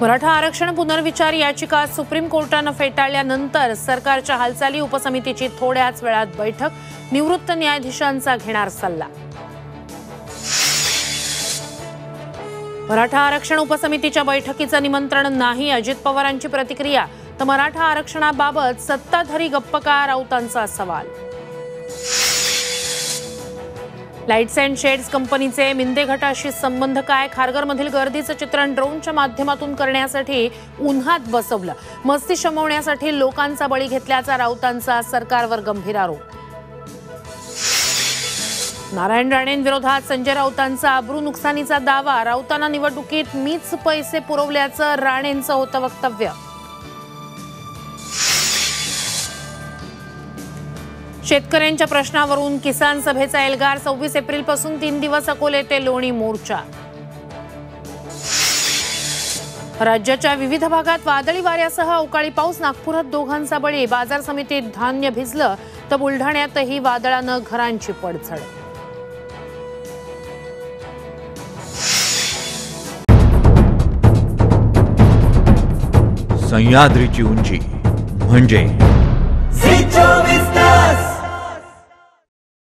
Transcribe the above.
मराठा आरक्षण पुनर्विचार याचिका सुप्रीम कोर्टानं फेटाळल्यानंतर सरकारच्या हालचाली उपसमितीची थोड्याच वेळात बैठक. निवृत्त न्यायाधीशांचा घेणार सल्ला. मराठा आरक्षण उपसमितीच्या बैठकीचं निमंत्रण नाही अजित पवारांची प्रतिक्रिया. तर मराठा आरक्षणाबाबत सत्ताधारी गप्पकार राऊतांचा सवाल. लाईट्स अँड शेड्स कंपनीचे मिंदे घटाशी संबंध काय? खारघरमधील गर्दीचं चित्रण ड्रोनच्या माध्यमातून करण्यासाठी उन्हात बसवलं. मस्ती शमवण्यासाठी लोकांचा बळी घेतल्याचा राऊतांचा सरकारवर गंभीर आरोप. नारायण राणेंविरोधात संजय राऊतांचा अब्रू नुकसानीचा दावा. राऊतांना निवडणुकीत मीच पैसे पुरवल्याचं राणेंचं होतं वक्तव्य. शेतकऱ्यांच्या प्रश्नावरून किसान सभेचा एल्गार सव्वीस एप्रिलपासून तीन दिवस अकोले ते लोणी मोर्चा. राज्याच्या विविध भागात वादळी वाऱ्यासह अवकाळी पाऊस नागपुरात दोघांचा बळी. बाजार समितीत धान्य भिजलं तर बुलढाण्यातही वादळानं घरांची पडझड. सह्याद्रीची उंची म्हणजे